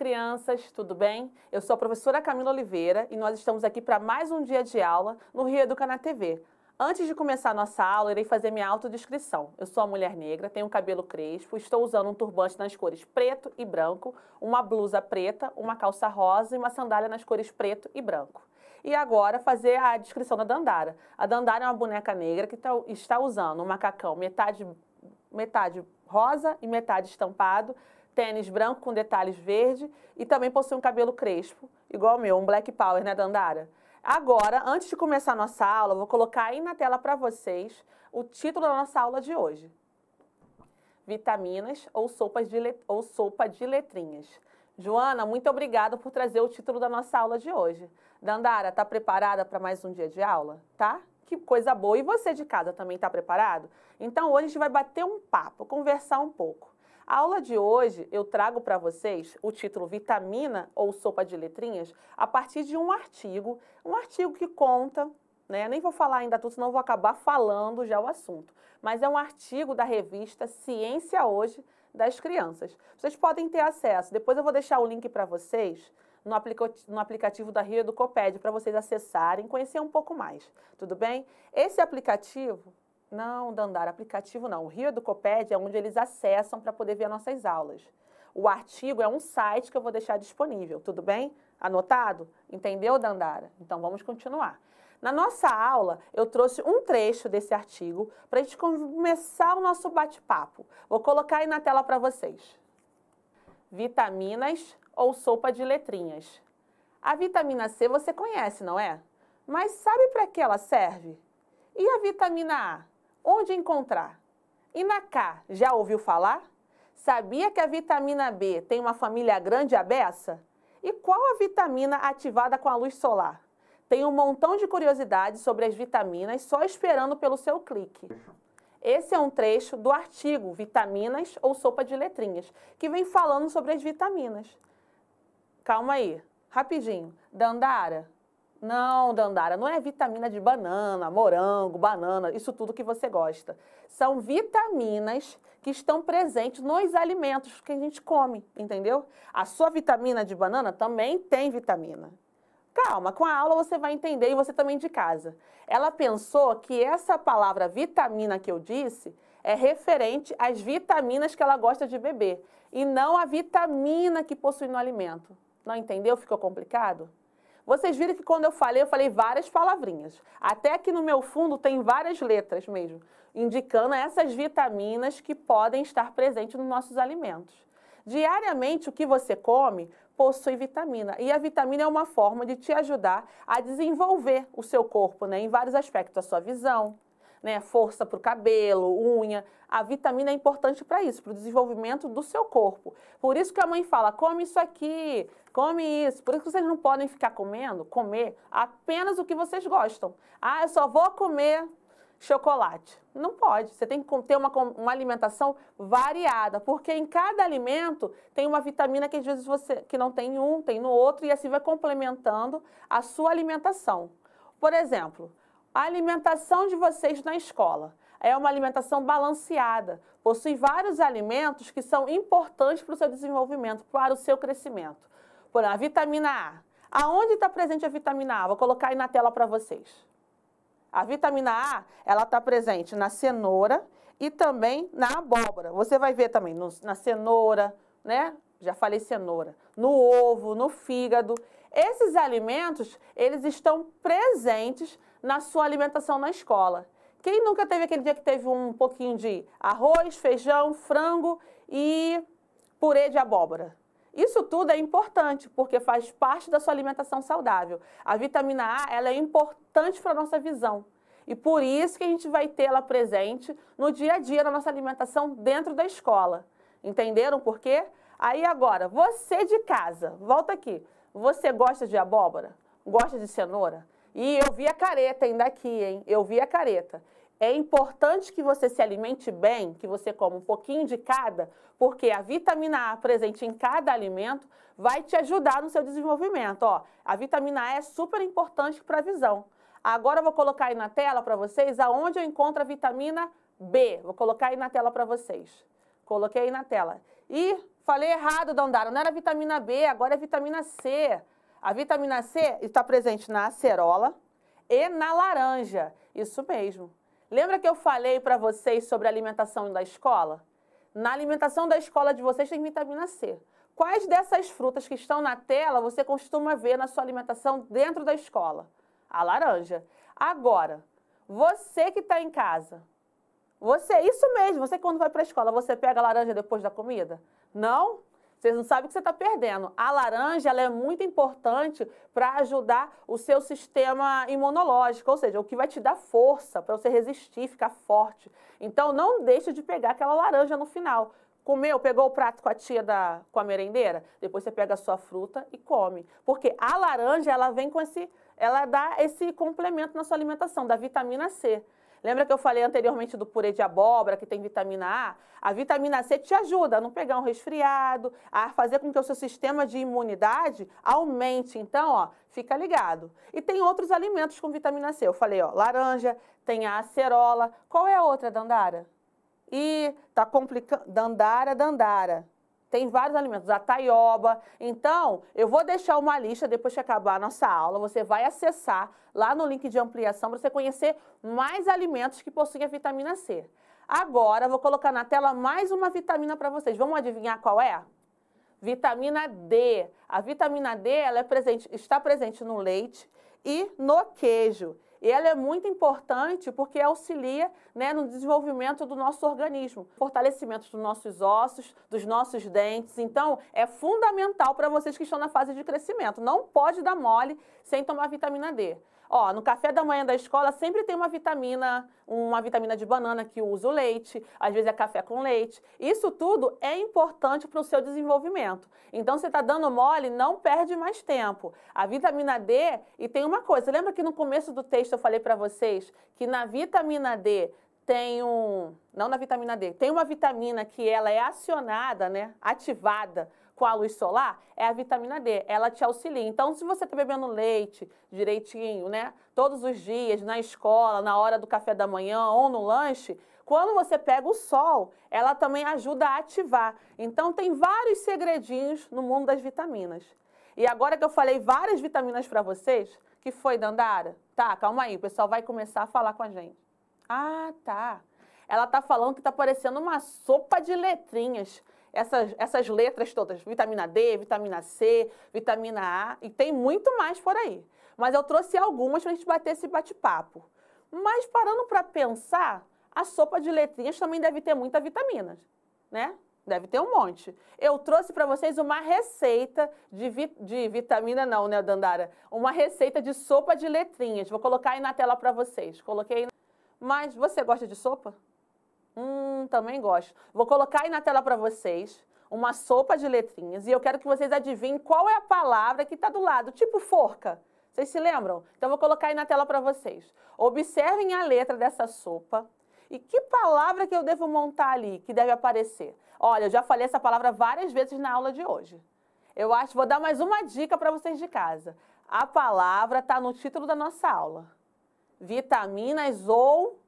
Crianças, tudo bem? Eu sou a professora Camila Oliveira e nós estamos aqui para mais um dia de aula no Rio Educa na TV. Antes de começar a nossa aula, irei fazer minha autodescrição. Eu sou uma mulher negra, tenho cabelo crespo, estou usando um turbante nas cores preto e branco, uma blusa preta, uma calça rosa e uma sandália nas cores preto e branco. E agora fazer a descrição da Dandara. A Dandara é uma boneca negra que tá, está usando um macacão metade, metade rosa e metade estampado, tênis branco com detalhes verde e também possui um cabelo crespo, igual o meu, um black power, né, Dandara? Agora, antes de começar a nossa aula, vou colocar aí na tela para vocês o título da nossa aula de hoje. Vitaminas ou, sopas de ou sopa de letrinhas. Joana, muito obrigada por trazer o título da nossa aula de hoje. Dandara, tá preparada para mais um dia de aula? Tá? Que coisa boa. E você de casa também está preparado? Então hoje a gente vai bater um papo, conversar um pouco. A aula de hoje eu trago para vocês o título Vitamina ou Sopa de Letrinhas a partir de um artigo, um artigo que conta, né? Nem vou falar ainda tudo, senão vou acabar falando já o assunto. Mas é um artigo da revista Ciência Hoje das Crianças. Vocês podem ter acesso. Depois eu vou deixar o link para vocês no, aplicativo, no aplicativo da Rio Educoped para vocês acessarem, conhecer um pouco mais. Tudo bem? Esse aplicativo não, Dandara, aplicativo não. O Rio Educopédia é onde eles acessam para poder ver nossas aulas. O artigo é um site que eu vou deixar disponível, tudo bem? Anotado? Entendeu, Dandara? Então vamos continuar. Na nossa aula, eu trouxe um trecho desse artigo para a gente começar o nosso bate-papo. Vou colocar aí na tela para vocês. Vitaminas ou sopa de letrinhas. A vitamina C você conhece, não é? Mas sabe para que ela serve? E a vitamina A? Onde encontrar? Na K, já ouviu falar? Sabia que a vitamina B tem uma família grande abessa? E qual a vitamina ativada com a luz solar? Tem um montão de curiosidades sobre as vitaminas só esperando pelo seu clique. Esse é um trecho do artigo Vitaminas ou Sopa de Letrinhas, que vem falando sobre as vitaminas. Calma aí, rapidinho. Dandara, não, Dandara, não é vitamina de banana, morango, banana, isso tudo que você gosta. São vitaminas que estão presentes nos alimentos que a gente come, entendeu? A sua vitamina de banana também tem vitamina. Calma, com a aula você vai entender e você também de casa. Ela pensou que essa palavra vitamina que eu disse é referente às vitaminas que ela gosta de beber e não a vitamina que possui no alimento. Não entendeu? Ficou complicado? Vocês viram que quando eu falei, eu falei várias palavrinhas. Até aqui no meu fundo tem várias letras mesmo, indicando essas vitaminas que podem estar presentes nos nossos alimentos. Diariamente, o que você come possui vitamina. E a vitamina é uma forma de te ajudar a desenvolver o seu corpo né, em vários aspectos, a sua visão, né, força para o cabelo, unha. A vitamina é importante para isso, para o desenvolvimento do seu corpo. Por isso que a mãe fala, come isso aqui, come isso. Por isso que vocês não podem ficar comendo, comer apenas o que vocês gostam. Ah, eu só vou comer chocolate. Não pode. Você tem que ter uma, uma alimentação variada, porque em cada alimento tem uma vitamina que às vezes você que não tem um, tem no outro, e assim vai complementando a sua alimentação. Por exemplo, a alimentação de vocês na escola é uma alimentação balanceada, possui vários alimentos que são importantes para o seu desenvolvimento, para o seu crescimento. Por exemplo, a vitamina A. Aonde está presente a vitamina A? Vou colocar aí na tela para vocês. A vitamina A, ela está presente na cenoura e também na abóbora. Você vai ver também no, na cenoura, né? Já falei cenoura. No ovo, no fígado. Esses alimentos, eles estão presentes na sua alimentação na escola. Quem nunca teve aquele dia que teve um pouquinho de arroz, feijão, frango e purê de abóbora? Isso tudo é importante, porque faz parte da sua alimentação saudável. A vitamina A ela é importante para a nossa visão. E por isso que a gente vai ter ela presente no dia a dia na nossa alimentação dentro da escola. Entenderam por quê? Aí agora, você de casa, volta aqui. Você gosta de abóbora? Gosta de cenoura? E eu vi a careta ainda aqui, hein? Eu vi a careta. É importante que você se alimente bem, que você coma um pouquinho de cada, porque a vitamina A presente em cada alimento vai te ajudar no seu desenvolvimento. Ó, a vitamina A é super importante para a visão. Agora eu vou colocar aí na tela para vocês aonde eu encontro a vitamina B. Vou colocar aí na tela para vocês. Coloquei aí na tela. E Falei errado, Dandara. Não era vitamina B, agora é vitamina C. A vitamina C está presente na acerola e na laranja. Isso mesmo. Lembra que eu falei para vocês sobre a alimentação da escola? Na alimentação da escola de vocês tem vitamina C. Quais dessas frutas que estão na tela você costuma ver na sua alimentação dentro da escola? A laranja. Agora, você que está em casa, você, isso mesmo, você quando vai para a escola, você pega a laranja depois da comida? Não? Vocês não sabem o que você está perdendo. A laranja ela é muito importante para ajudar o seu sistema imunológico, ou seja, o que vai te dar força para você resistir, ficar forte. Então, não deixe de pegar aquela laranja no final. Comeu, pegou o prato com a tia da, com a merendeira, depois você pega a sua fruta e come. Porque a laranja, ela vem com esse, ela dá esse complemento na sua alimentação, da vitamina C. Lembra que eu falei anteriormente do purê de abóbora, que tem vitamina A? A vitamina C te ajuda a não pegar um resfriado, a fazer com que o seu sistema de imunidade aumente. Então, ó, fica ligado. E tem outros alimentos com vitamina C. Eu falei, ó, laranja, tem a acerola. Qual é a outra, Dandara? E tá complicando. Dandara, Dandara. Tem vários alimentos, a taioba. Então, eu vou deixar uma lista depois que acabar a nossa aula. Você vai acessar lá no link de ampliação para você conhecer mais alimentos que possuem a vitamina C. Agora, vou colocar na tela mais uma vitamina para vocês. Vamos adivinhar qual é? Vitamina D. A vitamina D ela é presente, está presente no leite e no queijo. E ela é muito importante porque auxilia né, no desenvolvimento do nosso organismo, fortalecimento dos nossos ossos, dos nossos dentes. Então, é fundamental para vocês que estão na fase de crescimento. Não pode dar mole sem tomar vitamina D. Ó, no café da manhã da escola sempre tem uma vitamina, uma vitamina de banana que usa o leite, às vezes é café com leite. Isso tudo é importante para o seu desenvolvimento. Então, você está dando mole, não perde mais tempo. A vitamina D, e tem uma coisa, lembra que no começo do texto eu falei para vocês que na vitamina D tem um, não na vitamina D, tem uma vitamina que ela é acionada, né, ativada com a luz solar é a vitamina D. Ela te auxilia. Então, se você está bebendo leite direitinho, né? Todos os dias, na escola, na hora do café da manhã ou no lanche, quando você pega o sol, ela também ajuda a ativar. Então, tem vários segredinhos no mundo das vitaminas. E agora que eu falei várias vitaminas para vocês, que foi, Dandara? Tá, calma aí, o pessoal vai começar a falar com a gente. Ah, tá. Ela tá falando que tá parecendo uma sopa de letrinhas essas, essas letras todas, vitamina D, vitamina C, vitamina A, e tem muito mais por aí. Mas eu trouxe algumas para a gente bater esse bate-papo. Mas parando para pensar, a sopa de letrinhas também deve ter muitas vitaminas, né? Deve ter um monte. Eu trouxe para vocês uma receita de, vi de vitamina, não, né, Dandara? Uma receita de sopa de letrinhas. Vou colocar aí na tela para vocês. Coloquei. Mas você gosta de sopa? Hum, também gosto. Vou colocar aí na tela para vocês uma sopa de letrinhas e eu quero que vocês adivinhem qual é a palavra que está do lado, tipo forca. Vocês se lembram? Então, vou colocar aí na tela para vocês. Observem a letra dessa sopa e que palavra que eu devo montar ali, que deve aparecer. Olha, eu já falei essa palavra várias vezes na aula de hoje. Eu acho, vou dar mais uma dica para vocês de casa. A palavra está no título da nossa aula. Vitaminas ou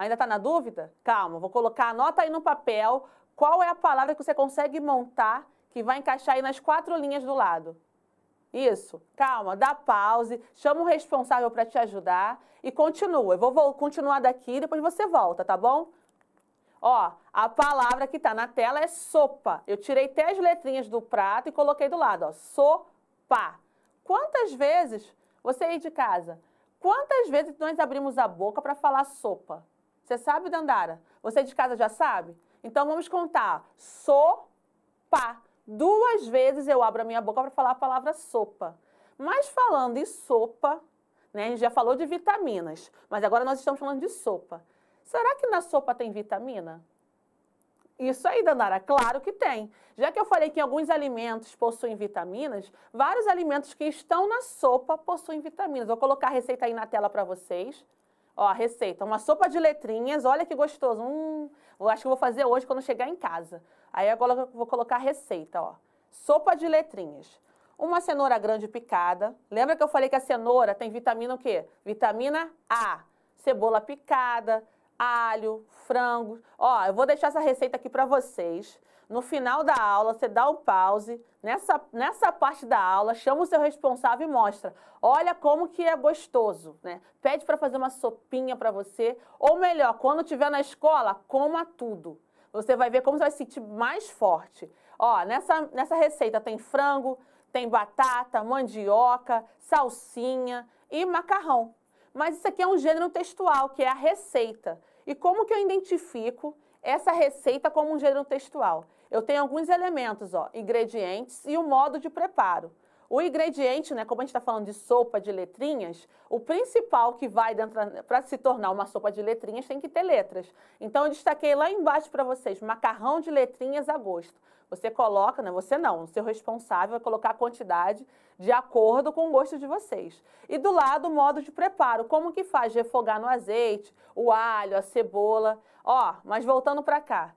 Ainda está na dúvida? Calma, vou colocar, anota aí no papel qual é a palavra que você consegue montar que vai encaixar aí nas quatro linhas do lado. Isso, calma, dá pause, chama o responsável para te ajudar e continua. Eu vou continuar daqui e depois você volta, tá bom? Ó, a palavra que está na tela é sopa. Eu tirei até as letrinhas do prato e coloquei do lado, ó, sopa. Quantas vezes, você aí de casa, quantas vezes nós abrimos a boca para falar sopa? Você sabe, Dandara? Você de casa já sabe? Então vamos contar. Sopa. Duas vezes eu abro a minha boca para falar a palavra sopa. Mas falando em sopa, né, a gente já falou de vitaminas, mas agora nós estamos falando de sopa. Será que na sopa tem vitamina? Isso aí, Dandara, claro que tem. Já que eu falei que alguns alimentos possuem vitaminas, vários alimentos que estão na sopa possuem vitaminas. Vou colocar a receita aí na tela para vocês. Ó, a receita, uma sopa de letrinhas, olha que gostoso. Hum, eu acho que vou fazer hoje quando chegar em casa. Aí agora eu vou colocar a receita, ó. Sopa de letrinhas. Uma cenoura grande picada. Lembra que eu falei que a cenoura tem vitamina o quê? Vitamina A. Cebola picada, alho, frango. Ó, eu vou deixar essa receita aqui para vocês no final da aula, você dá o pause, nessa, nessa parte da aula, chama o seu responsável e mostra. Olha como que é gostoso, né? Pede para fazer uma sopinha para você, ou melhor, quando estiver na escola, coma tudo. Você vai ver como você vai se sentir mais forte. Ó, nessa, nessa receita tem frango, tem batata, mandioca, salsinha e macarrão. Mas isso aqui é um gênero textual, que é a receita. E como que eu identifico essa receita como um gênero textual? Eu tenho alguns elementos, ó, ingredientes e o modo de preparo. O ingrediente, né, como a gente está falando de sopa de letrinhas, o principal que vai para se tornar uma sopa de letrinhas tem que ter letras. Então eu destaquei lá embaixo para vocês, macarrão de letrinhas a gosto. Você coloca, né, você não, o seu responsável vai colocar a quantidade de acordo com o gosto de vocês. E do lado o modo de preparo, como que faz? Refogar no azeite, o alho, a cebola. Ó, mas voltando para cá.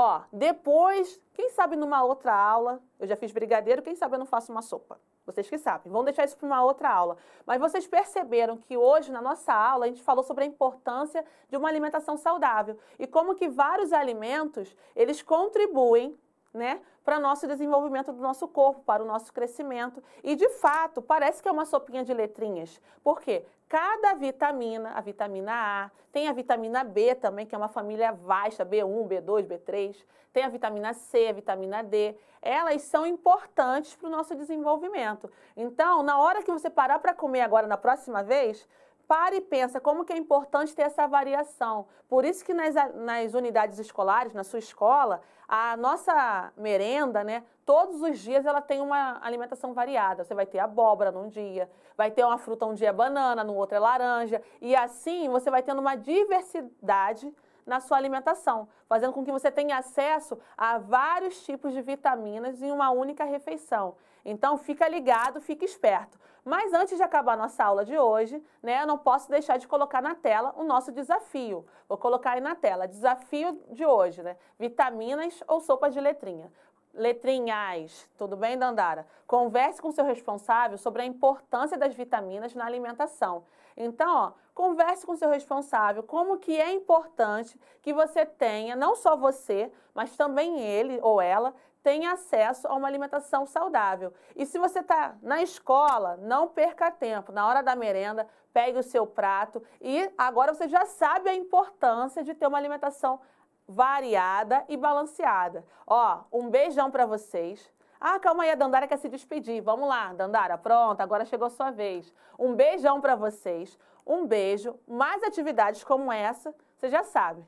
Ó, depois, quem sabe numa outra aula, eu já fiz brigadeiro, quem sabe eu não faço uma sopa. Vocês que sabem, vamos deixar isso para uma outra aula. Mas vocês perceberam que hoje, na nossa aula, a gente falou sobre a importância de uma alimentação saudável e como que vários alimentos, eles contribuem né, para o nosso desenvolvimento do nosso corpo, para o nosso crescimento. E, de fato, parece que é uma sopinha de letrinhas. Por quê? Cada vitamina, a vitamina A, tem a vitamina B também, que é uma família vasta, B1, B2, B3, tem a vitamina C, a vitamina D. Elas são importantes para o nosso desenvolvimento. Então, na hora que você parar para comer agora, na próxima vez, para e pensa como que é importante ter essa variação. Por isso que nas, nas unidades escolares, na sua escola, a nossa merenda, né, todos os dias ela tem uma alimentação variada. Você vai ter abóbora num dia, vai ter uma fruta um dia banana, no outro é laranja, e assim você vai tendo uma diversidade na sua alimentação, fazendo com que você tenha acesso a vários tipos de vitaminas em uma única refeição. Então fica ligado, fica esperto. Mas antes de acabar nossa aula de hoje, né, eu não posso deixar de colocar na tela o nosso desafio. Vou colocar aí na tela, desafio de hoje, né? Vitaminas ou sopa de letrinha? Letrinhas, tudo bem, Dandara? Converse com seu responsável sobre a importância das vitaminas na alimentação. Então, ó, converse com seu responsável como que é importante que você tenha, não só você, mas também ele ou ela, tenha acesso a uma alimentação saudável. E se você está na escola, não perca tempo. Na hora da merenda, pegue o seu prato e agora você já sabe a importância de ter uma alimentação variada e balanceada. Ó, um beijão para vocês. Ah, calma aí, a Dandara quer se despedir. Vamos lá, Dandara, pronto, agora chegou a sua vez. Um beijão para vocês. Um beijo. Mais atividades como essa, você já sabe.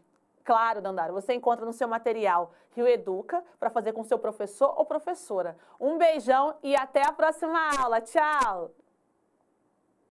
Claro, Dandara, você encontra no seu material Rio Educa para fazer com seu professor ou professora. Um beijão e até a próxima aula. Tchau!